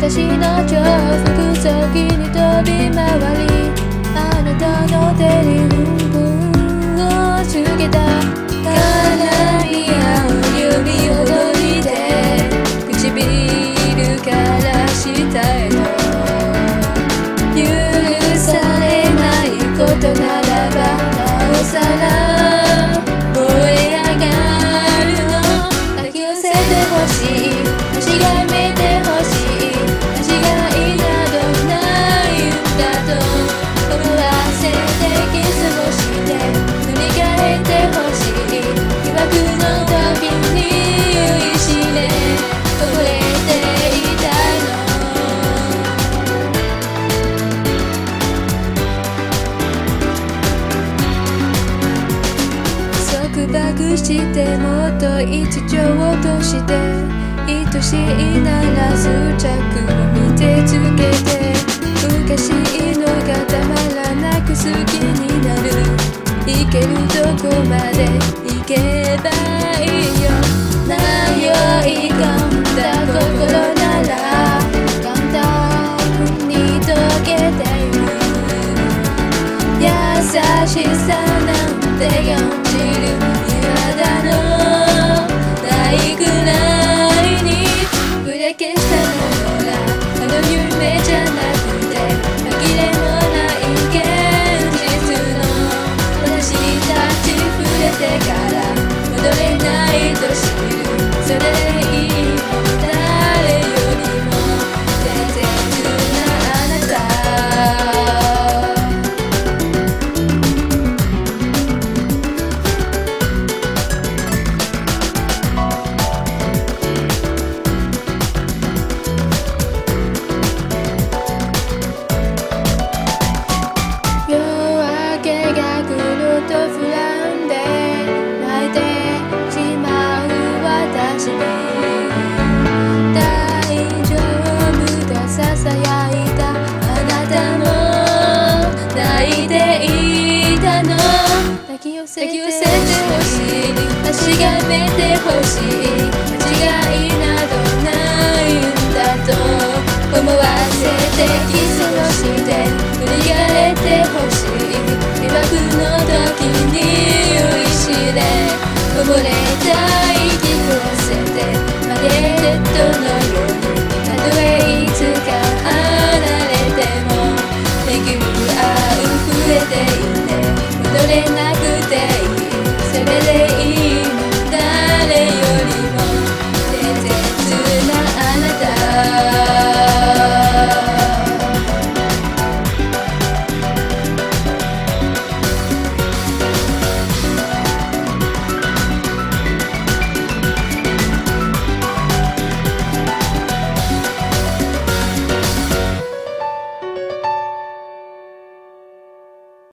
私の重複先に飛び回りあなたの手に運分を束縛してもっと一丁落として愛しいなら数着を見てつけておかしいのがたまらなく好きになるいけるとこまで行けばいいよ迷い込んだ心なら簡単に溶けてゆく優しさなんて感じるたのがあの夢じゃなくて紛れもない現実の。私たち触れてから。き寄せてほしい。確かめてほしい。間違いなどないんだと思わせてキスをして。振り返ってほしい被爆の時に浮いしで溺れた息を寄せて負けてどのようにたとえいつか離れても恵みは溢れていて戻れない